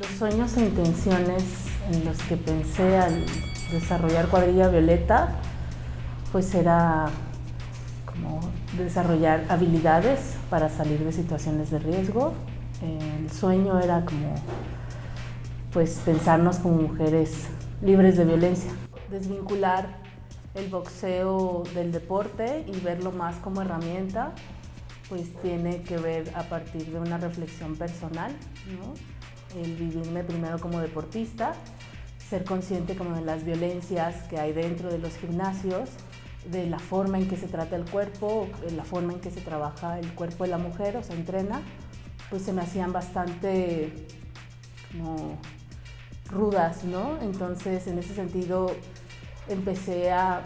Los sueños e intenciones en los que pensé al desarrollar cuadrilla violeta, pues era como desarrollar habilidades para salir de situaciones de riesgo. El sueño era como pues pensarnos como mujeres libres de violencia, desvincular el boxeo del deporte y verlo más como herramienta, pues tiene que ver a partir de una reflexión personal, el vivirme primero como deportista, ser consciente como de las violencias que hay dentro de los gimnasios, de la forma en que se trata el cuerpo, la forma en que se trabaja el cuerpo de la mujer o se entrena, pues se me hacían bastante como rudas, ¿no? Entonces, en ese sentido, empecé a,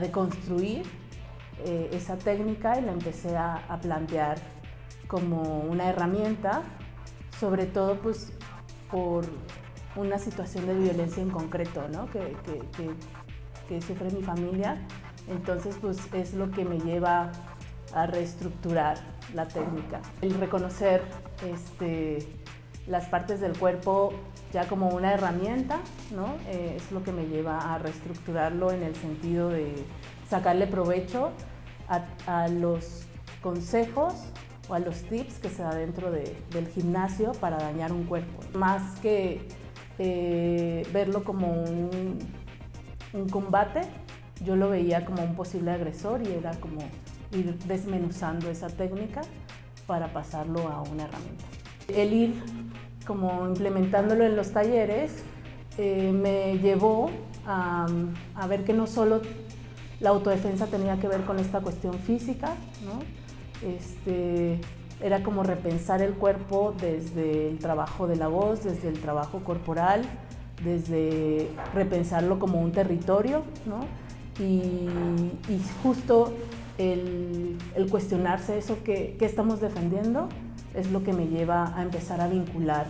deconstruir eh, esa técnica y la empecé a, plantear como una herramienta, sobre todo pues por una situación de violencia en concreto, ¿no? que, que sufre mi familia. Entonces, pues es lo que me lleva a reestructurar la técnica. El reconocer este, las partes del cuerpo ya como una herramienta, ¿no? Eh, es lo que me lleva a reestructurarlo en el sentido de sacarle provecho a, los consejos o a los tips que se da dentro del gimnasio para dañar un cuerpo. Más que eh, verlo como un, un combate, yo lo veía como un posible agresor y era como ir desmenuzando esa técnica para pasarlo a una herramienta. El ir como implementándolo en los talleres eh, me llevó a, ver que no solo la autodefensa tenía que ver con esta cuestión física, este, era como repensar el cuerpo desde el trabajo de la voz, desde el trabajo corporal, desde repensarlo como un territorio, y, justo el, cuestionarse eso que, estamos defendiendo es lo que me lleva a empezar a vincular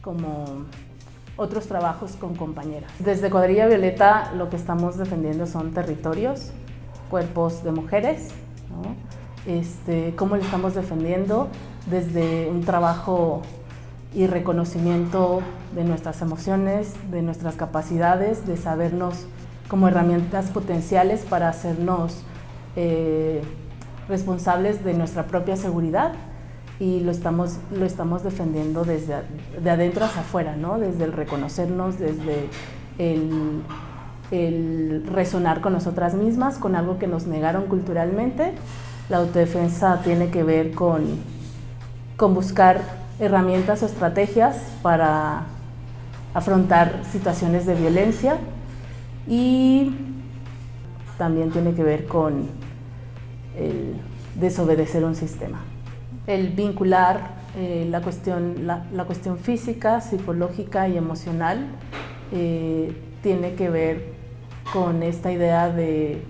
como otros trabajos con compañeras. Desde Cuadrilla Violeta lo que estamos defendiendo son territorios, cuerpos de mujeres, este, cómo lo estamos defendiendo desde un trabajo y reconocimiento de nuestras emociones, de nuestras capacidades, de sabernos como herramientas potenciales para hacernos eh, responsables de nuestra propia seguridad y lo estamos, lo estamos defendiendo desde de adentro hacia afuera, ¿no? desde el reconocernos, desde el, el resonar con nosotras mismas, con algo que nos negaron culturalmente. La autodefensa tiene que ver con, con buscar herramientas o estrategias para afrontar situaciones de violencia y también tiene que ver con el desobedecer un sistema. El vincular eh, la, cuestión, la, cuestión física, psicológica y emocional eh, tiene que ver con esta idea de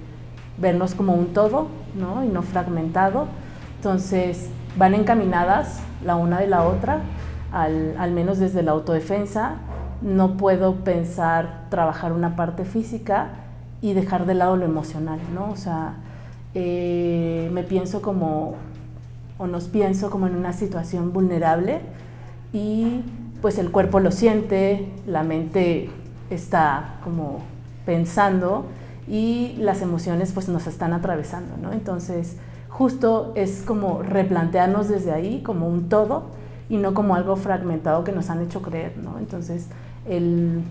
vernos como un todo ¿no? y no fragmentado. Entonces van encaminadas la una de la otra, al, menos desde la autodefensa. No puedo pensar trabajar una parte física y dejar de lado lo emocional, ¿no? O sea, eh, me pienso como o nos pienso como en una situación vulnerable y pues el cuerpo lo siente, la mente está como pensando y las emociones pues nos están atravesando, ¿no? Entonces, justo es como replantearnos desde ahí como un todo y no como algo fragmentado que nos han hecho creer, ¿no? Entonces, el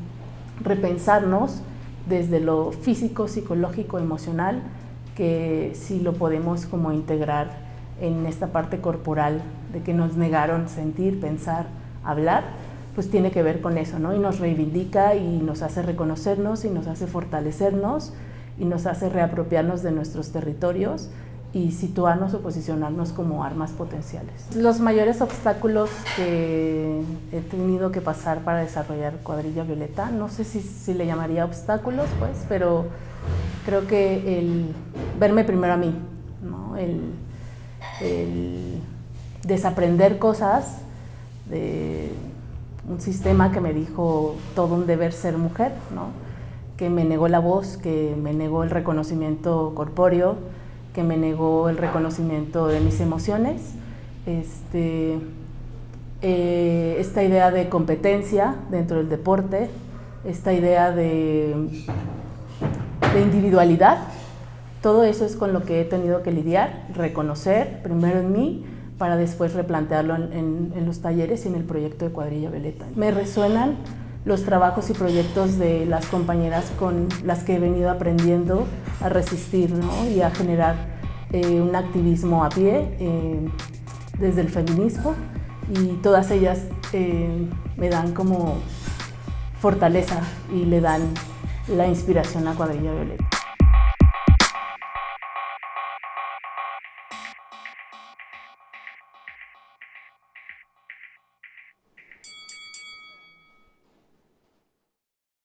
repensarnos desde lo físico, psicológico, emocional, que si lo podemos como integrar en esta parte corporal de que nos negaron sentir, pensar, hablar, pues tiene que ver con eso, ¿no? Y nos reivindica y nos hace reconocernos y nos hace fortalecernos y nos hace reapropiarnos de nuestros territorios y situarnos o posicionarnos como armas potenciales. Los mayores obstáculos que he tenido que pasar para desarrollar Cuadrilla Violeta, no sé si, si le llamaría obstáculos, pues, pero creo que el verme primero a mí, ¿no? El, el desaprender cosas de un sistema que me dijo todo un deber ser mujer, ¿no? que me negó la voz, que me negó el reconocimiento corpóreo, que me negó el reconocimiento de mis emociones. Este, eh, esta idea de competencia dentro del deporte, esta idea de, de individualidad. Todo eso es con lo que he tenido que lidiar, reconocer primero en mí para después replantearlo en, los talleres y en el proyecto de Cuadrilla Violeta. Me resuenan los trabajos y proyectos de las compañeras con las que he venido aprendiendo a resistir ¿no? y a generar eh, un activismo a pie eh, desde el feminismo y todas ellas eh, me dan como fortaleza y le dan la inspiración a Cuadrilla Violeta.